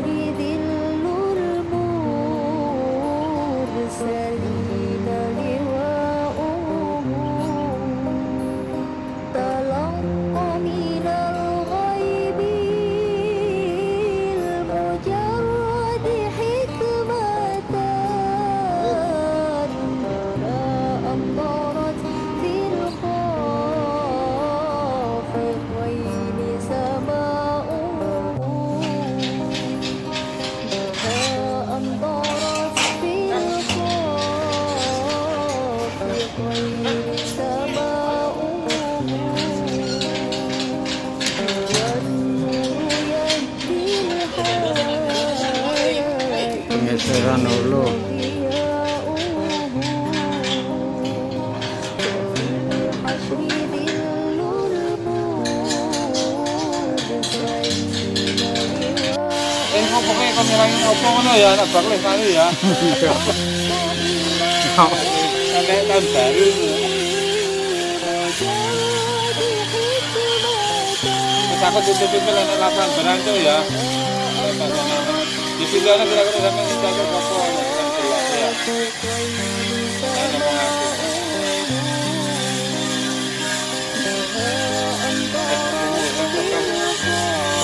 ছড়িয়ে দিয়ে Eh, kok pokoknya kameranya apa ngono ya, anak bakal kali ya. Sampai tahun baru. Lapangan berantu ya. Di situ ada kira-kira sampai kita ke Papua, bukan jelas ya.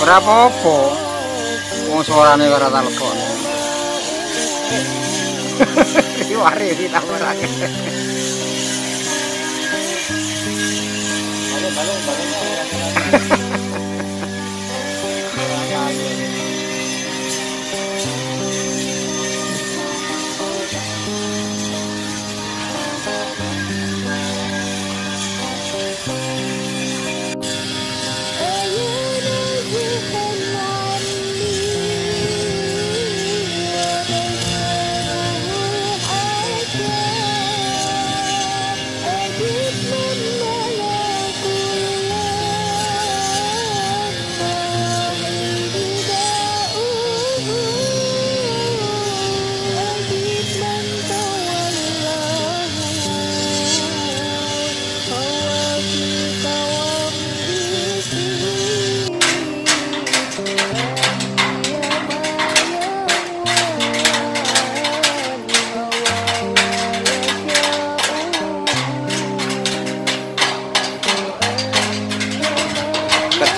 Ora apa-apa. Wong suarane ora telepon. Iki wari ditawarake. Balik, balik, balik.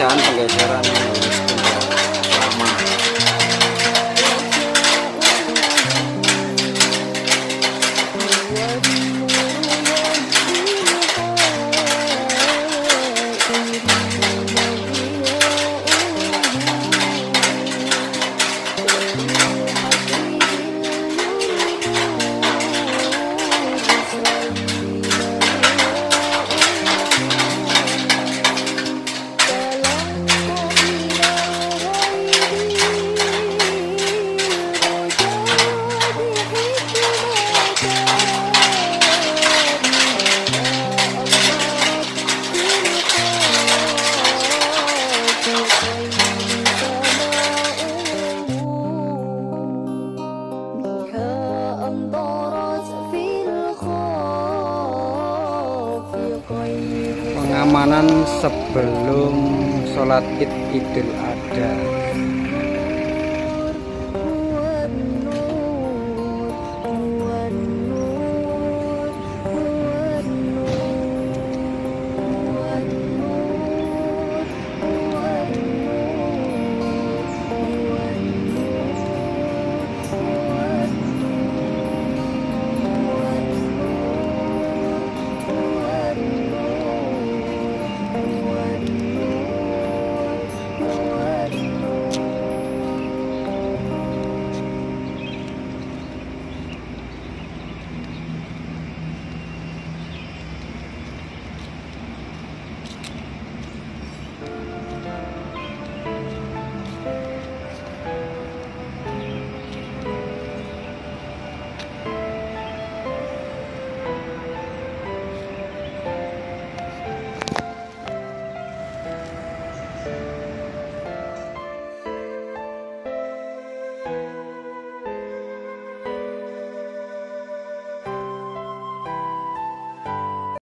Penggeseran Pengamanan sebelum sholat id idul adha